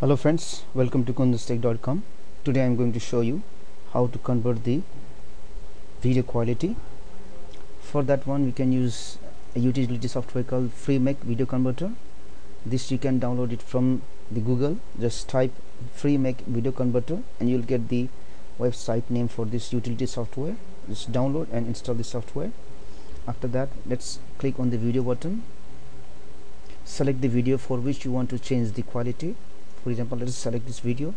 hello friends welcome to kundanstech.com today i'm going to show you how to convert the video quality. For that one we can use a utility software called FreeMake video converter. This you can download it from the google. Just type FreeMake video converter and you'll get the website name for this utility software. Just download and install the software. After that let's click on the video button. Select the video for which you want to change the quality for example let us select this video.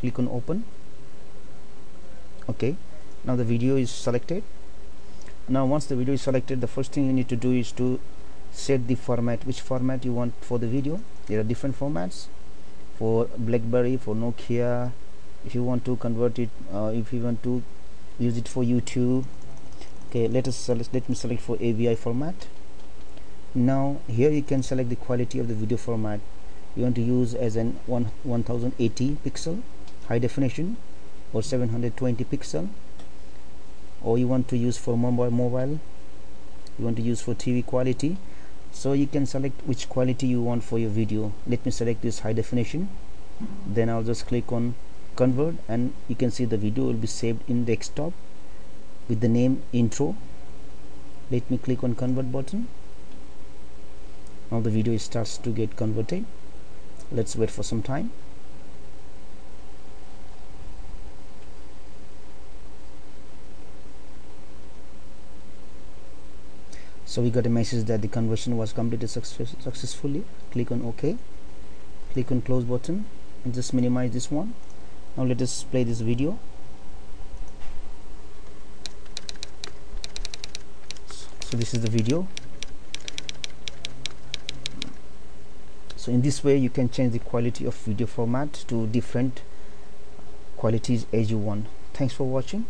Click on open. Okay. Now the video is selected. Now once the video is selected the first thing you need to do is to set the format. Which format you want for the video? There are different formats. For blackberry for nokia. If you want to convert it uh, if you want to use it for youtube. Okay let us select let me select for avi format. Now here you can select the quality of the video format you want to use as an 1 1080 pixel high definition or 720 pixel or you want to use for mobile mobile you want to use for TV quality. So you can select which quality you want for your video. Let me select this high definition. Then I'll just click on convert and you can see the video will be saved in desktop with the name intro. Let me click on convert button. Now the video starts to get converted let's wait for some time. So we got a message that the conversion was completed success successfully. Click on ok. Click on close button and just minimize this one. Now let us play this video. So this is the video so in this way you can change the quality of video format to different qualities as you want. Thanks for watching